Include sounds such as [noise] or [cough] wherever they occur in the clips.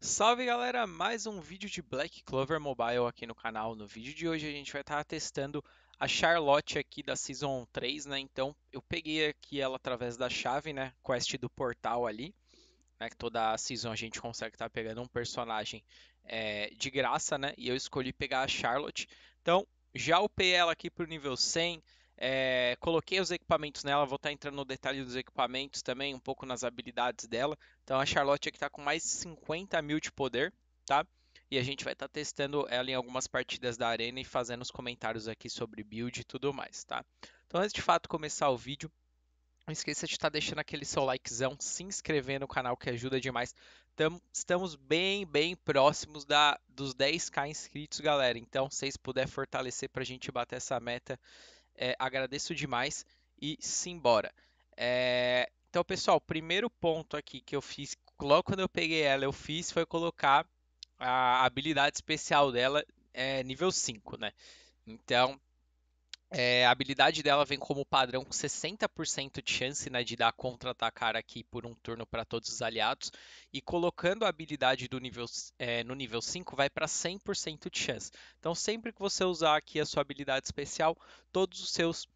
Salve galera, mais um vídeo de Black Clover Mobile aqui no canal. No vídeo de hoje a gente vai estar testando a Charlotte aqui da Season 3, né? Então eu peguei aqui ela através da chave, né? Quest do portal ali, né? Que toda a Season a gente consegue estar pegando um personagem é, de graça, né? E eu escolhi pegar a Charlotte. Então já upei ela aqui para o nível 100, é, coloquei os equipamentos nela, vou estar entrando no detalhe dos equipamentos também, um pouco nas habilidades dela. Então a Charlotte aqui está com mais de 50 mil de poder, tá? E a gente vai estar testando ela em algumas partidas da arena e fazendo os comentários aqui sobre build e tudo mais, tá? Então antes de fato começar o vídeo, não esqueça de estar deixando aquele seu likezão, se inscrever no canal que ajuda demais. estamos bem, bem próximos da, dos 10k inscritos, galera. Então, se vocês puderem fortalecer para a gente bater essa meta, é, agradeço demais e simbora. É, então, pessoal, o primeiro ponto aqui que eu fiz, logo quando eu peguei ela, eu fiz foi colocar a habilidade especial dela é, nível 5, né? Então, é, a habilidade dela vem como padrão com 60% de chance né, de dar contra-atacar aqui por um turno para todos os aliados. E colocando a habilidade do nível, é, no nível 5 vai para 100% de chance. Então sempre que você usar aqui a sua habilidade especial, todos os seus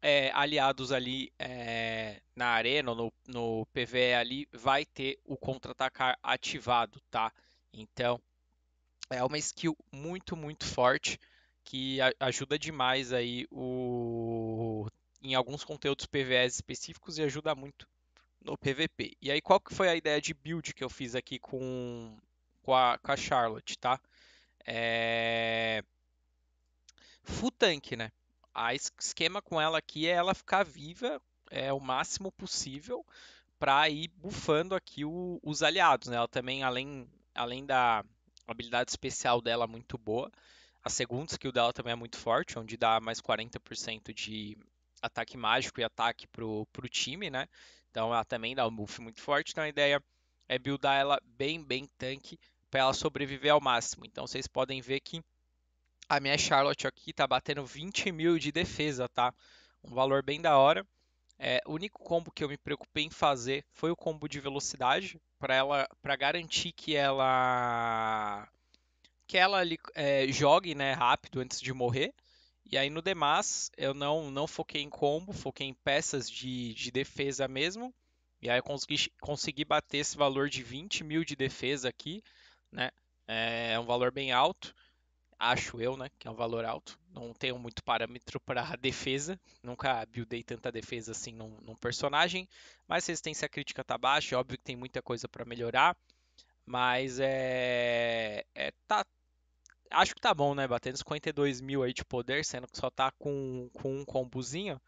é, aliados ali é, na arena, no, no PvE ali, vai ter o contra-atacar ativado, tá? Então é uma skill muito, muito forte que ajuda demais aí o em alguns conteúdos PVS específicos e ajuda muito no PVP. E aí qual que foi a ideia de build que eu fiz aqui com, com, a, com a Charlotte, tá? É... Full tank, né? A esquema com ela aqui é ela ficar viva é o máximo possível para ir bufando aqui o, os aliados, né? Ela também, além, além da habilidade especial dela muito boa, a segunda skill dela também é muito forte, onde dá mais 40% de ataque mágico e ataque pro, pro time, né? Então ela também dá um buff muito forte. Então a ideia é buildar ela bem, bem tanque para ela sobreviver ao máximo. Então vocês podem ver que a minha Charlotte aqui tá batendo 20 mil de defesa, tá? Um valor bem da hora. É, o único combo que eu me preocupei em fazer foi o combo de velocidade para ela, para garantir que ela que ela é, jogue né, rápido antes de morrer. E aí no demais eu não, não foquei em combo, foquei em peças de, de defesa mesmo. E aí eu consegui, consegui bater esse valor de 20 mil de defesa aqui, né? É um valor bem alto, acho eu, né? Que é um valor alto. Não tenho muito parâmetro para [laughs] defesa. Nunca buildei tanta defesa assim num, num personagem. Mas resistência crítica tá baixa, é óbvio que tem muita coisa para melhorar. Mas é, é tá, acho que tá bom, né? Batendo 52 mil aí de poder, sendo que só tá com, com um combozinho.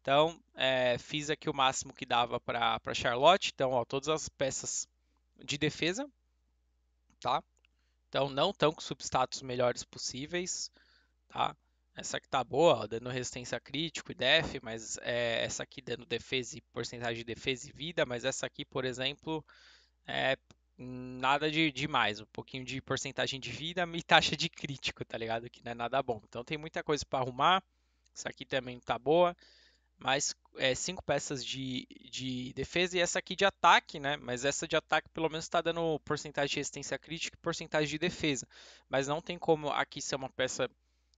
Então, é, fiz aqui o máximo que dava para Charlotte. Então, ó, todas as peças de defesa, tá? Então, não tão com substatus melhores possíveis, tá? Essa aqui tá boa, ó, dando resistência crítico e def, mas é, essa aqui dando defesa e porcentagem de defesa e vida, mas essa aqui, por exemplo, é, nada de demais, um pouquinho de porcentagem de vida e taxa de crítico, tá ligado? Que não é nada bom. Então tem muita coisa para arrumar. Essa aqui também tá boa, mas é, cinco peças de, de defesa e essa aqui de ataque, né? Mas essa de ataque pelo menos está dando porcentagem de resistência crítica e porcentagem de defesa. Mas não tem como aqui ser uma peça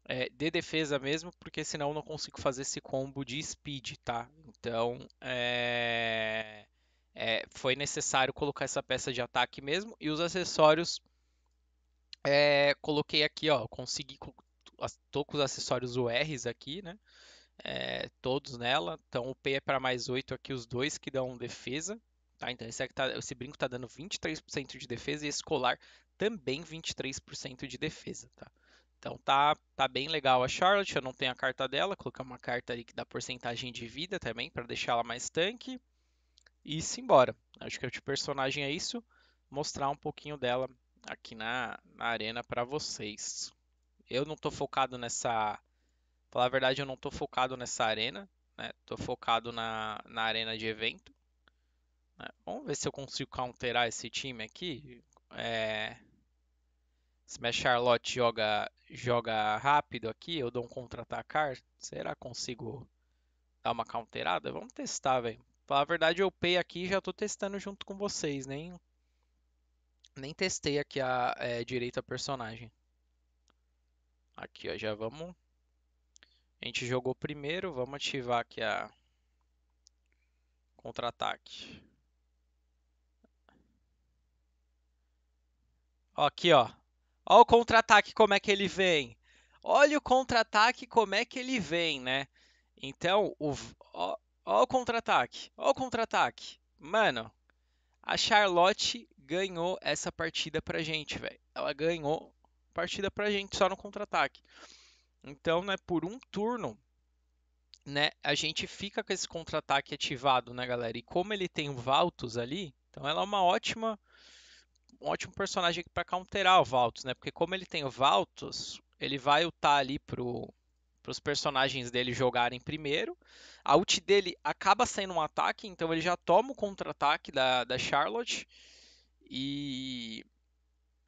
é, de defesa mesmo, porque senão eu não consigo fazer esse combo de speed, tá? Então, é é, foi necessário colocar essa peça de ataque mesmo. E os acessórios, é, coloquei aqui, ó, consegui, tô com os acessórios URs aqui, né? É, todos nela. Então o P é para mais 8 aqui, os dois que dão defesa. Tá? Então esse, tá, esse brinco está dando 23% de defesa e esse colar também 23% de defesa. Tá? Então tá, tá bem legal a Charlotte, eu não tenho a carta dela, colocar uma carta ali que dá porcentagem de vida também para deixar ela mais tanque e simbora. Acho que o personagem é isso. Mostrar um pouquinho dela aqui na, na arena para vocês. Eu não estou focado nessa. Falar a verdade, eu não estou focado nessa arena. Né? focado na, na arena de evento. Né? Vamos ver se eu consigo counterar esse time aqui. É... Se minha Charlotte joga, joga rápido aqui, eu dou um contra-atacar. Será que consigo dar uma counterada? Vamos testar, velho. Falar a verdade, eu pay aqui e já tô testando junto com vocês, nem Nem testei aqui a é, direito a personagem. Aqui, ó, já vamos. A gente jogou primeiro, vamos ativar aqui a contra-ataque. Aqui, ó. Olha o contra-ataque como é que ele vem. Olha o contra-ataque como é que ele vem, né? Então, o, ó, ó o contra-ataque. Ó o contra-ataque. Mano, a Charlotte ganhou essa partida pra gente, velho. Ela ganhou partida pra gente só no contra-ataque. Então, né, por um turno, né, a gente fica com esse contra-ataque ativado, né, galera? E como ele tem o Valtus ali, então ela é uma ótima um ótimo personagem para counterar o Valtus, né? Porque como ele tem o Valtus, ele vai ultar ali pro para os personagens dele jogarem primeiro. A ult dele acaba sendo um ataque, então ele já toma o contra-ataque da, da Charlotte. E,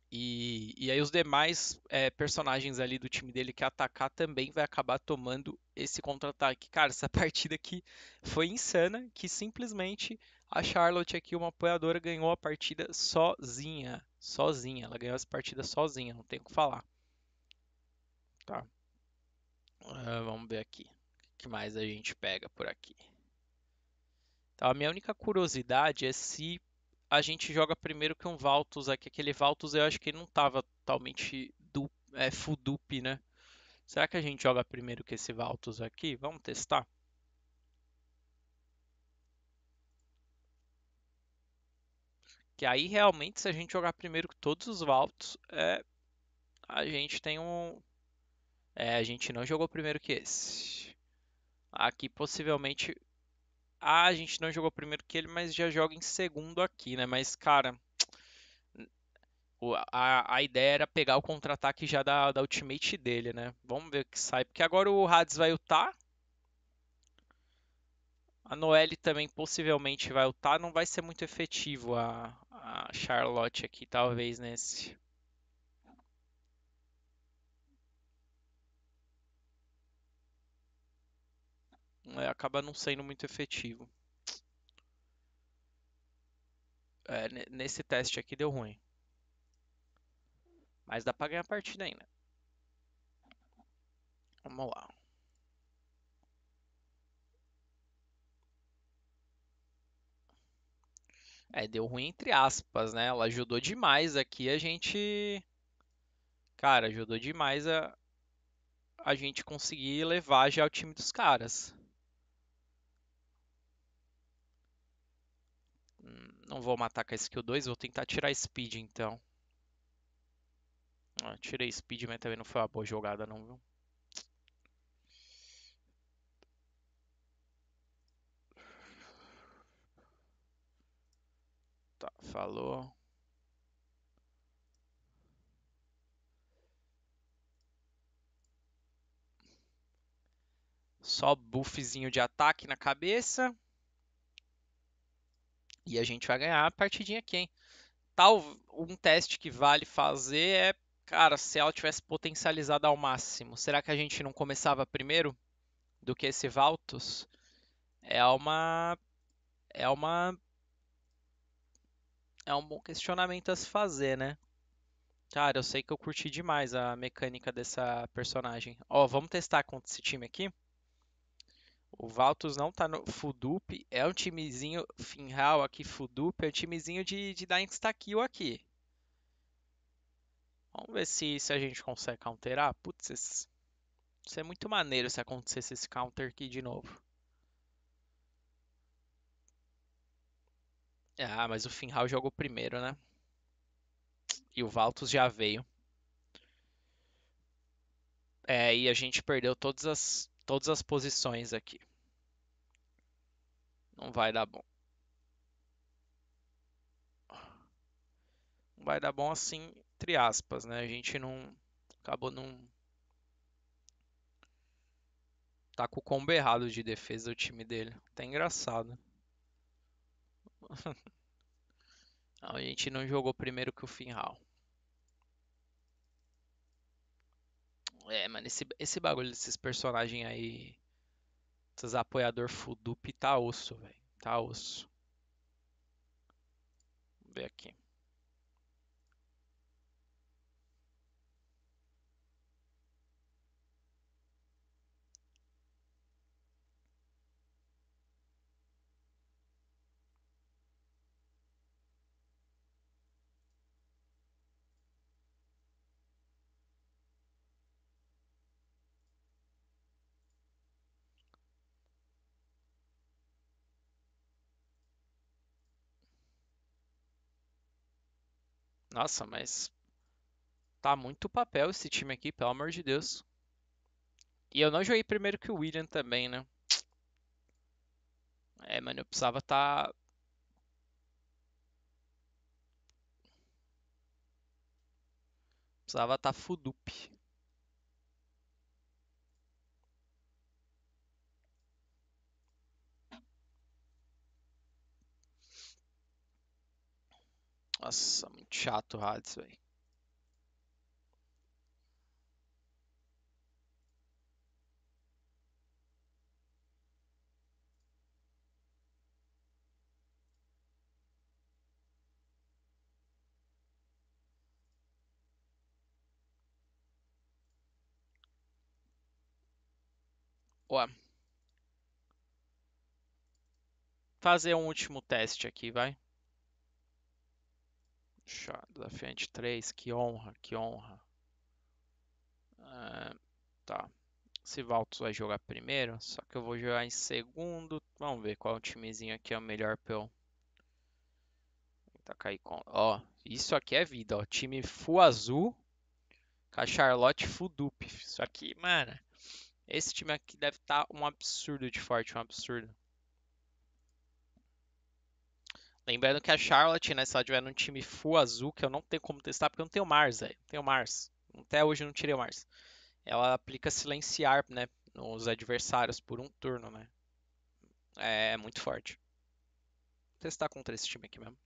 e, e aí os demais é, personagens ali do time dele que atacar também vai acabar tomando esse contra-ataque. Cara, essa [laughs] partida aqui foi insana, que simplesmente a Charlotte aqui, uma apoiadora, ganhou a partida sozinha. Sozinha. Ela ganhou essa partida sozinha, não tem o que falar. Tá. Uh, vamos ver aqui. O que mais a gente pega por aqui? Tá, a minha única curiosidade é se a gente joga primeiro que um Valtus aqui. Aquele Valtus eu acho que ele não estava totalmente du é, full dupe, né? Será que a gente joga primeiro que esse Valtus aqui? Vamos testar? Que aí realmente, se a gente jogar primeiro com todos os Valtos, é, a gente tem um. É, a gente não jogou primeiro que esse. Aqui possivelmente. Ah, a gente não jogou primeiro que ele, mas já joga em segundo aqui, né? Mas, cara. A, a ideia era pegar o contra-ataque já da, da ultimate dele, né? Vamos ver o que sai. Porque agora o Hades vai ultar. A Noelle também possivelmente vai ultar. Não vai ser muito efetivo a, a Charlotte aqui, talvez, nesse. É, acaba não sendo muito efetivo. É, nesse teste aqui deu ruim. Mas dá pra ganhar a partida ainda. Vamos lá. É, deu ruim entre aspas, né? Ela ajudou demais aqui a gente. Cara, ajudou demais a, a gente conseguir levar já o time dos caras. Não vou matar com a skill 2, vou tentar tirar speed então. Ah, tirei speed, mas também não foi uma boa jogada não, viu? Tá, falou. Só buffzinho de ataque na cabeça. E a gente vai ganhar a partidinha aqui, hein? Tal, um teste que vale fazer é, cara, se ela tivesse potencializado ao máximo, será que a gente não começava primeiro do que esse Valtus? É uma é uma é um bom questionamento a se fazer, né? Cara, eu sei que eu curti demais a mecânica dessa personagem. Ó, vamos testar contra esse time aqui. O Valtus não tá no Fudup. É um timezinho Finral aqui, Fudup. É um timezinho de, de dar insta-kill aqui. Vamos ver se, se a gente consegue counterar. Putz, isso é muito maneiro se acontecesse esse counter aqui de novo. Ah, mas o Finral jogou primeiro, né? E o Valtus já veio. É, e a gente perdeu todas as, todas as posições aqui. Não vai dar bom. Não vai dar bom assim, entre aspas, né? A gente não. Acabou não. Tá com o combo errado de defesa o time dele. Tá engraçado. [laughs] A gente não jogou primeiro que o Finral. É, mano, esse, esse bagulho desses personagens aí. Esses apoiador Fudup tá osso, velho. Tá osso. Vamos ver aqui. Nossa, mas tá muito papel esse time aqui, pelo amor de Deus. E eu não joguei primeiro que o William também, né? É, mano, eu precisava tá. Precisava tá Fudup. Nossa, muito chato o Hades, velho. Ó. Fazer um último teste aqui, vai. Desafiante 3, que honra, que honra. É, tá. Se Valtos vai jogar primeiro, só que eu vou jogar em segundo. Vamos ver qual timezinho aqui é o melhor pra eu... Cair com... Ó, isso aqui é vida, ó. Time full azul com a Charlotte full dupe. Isso aqui, mano... Esse time aqui deve estar tá um absurdo de forte, um absurdo. Lembrando que a Charlotte, né, se ela tiver num time full azul, que eu não tenho como testar, porque eu não tenho Mars, velho. Tenho Mars. Até hoje eu não tirei o Mars. Ela aplica silenciar, né, nos adversários por um turno, né. É muito forte. Vou testar contra esse time aqui mesmo.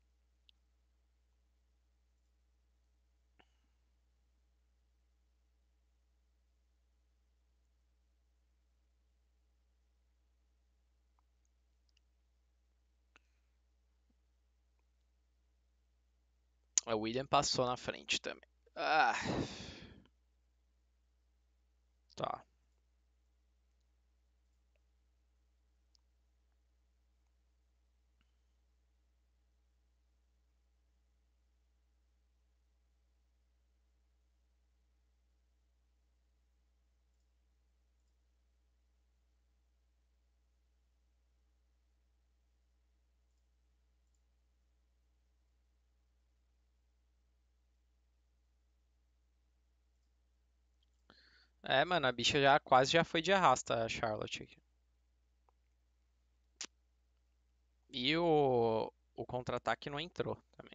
O William passou na frente também. Ah. Tá. É, mano, a bicha já quase já foi de arrasta, a Charlotte. E o, o contra-ataque não entrou também.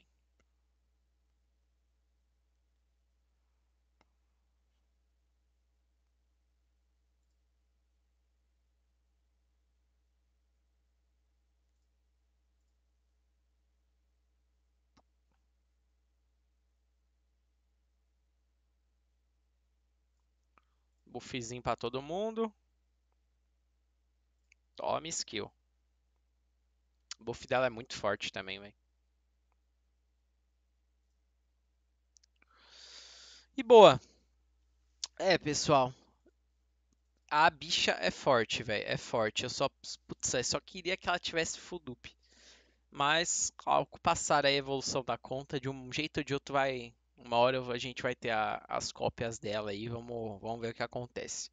Buffzinho pra todo mundo. Tome skill. O buff dela é muito forte também, velho. E boa. É, pessoal. A bicha é forte, velho. É forte. Eu só, putz, eu só queria que ela tivesse full dupe. Mas ao passar a evolução da conta, de um jeito ou de outro vai uma hora a gente vai ter a, as cópias dela aí, vamos, vamos ver o que acontece.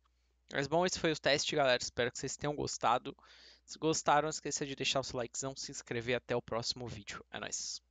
Mas bom, esse foi o teste, galera. Espero que vocês tenham gostado. Se gostaram, não esqueça de deixar o seu likezão, se inscrever até o próximo vídeo. É nóis.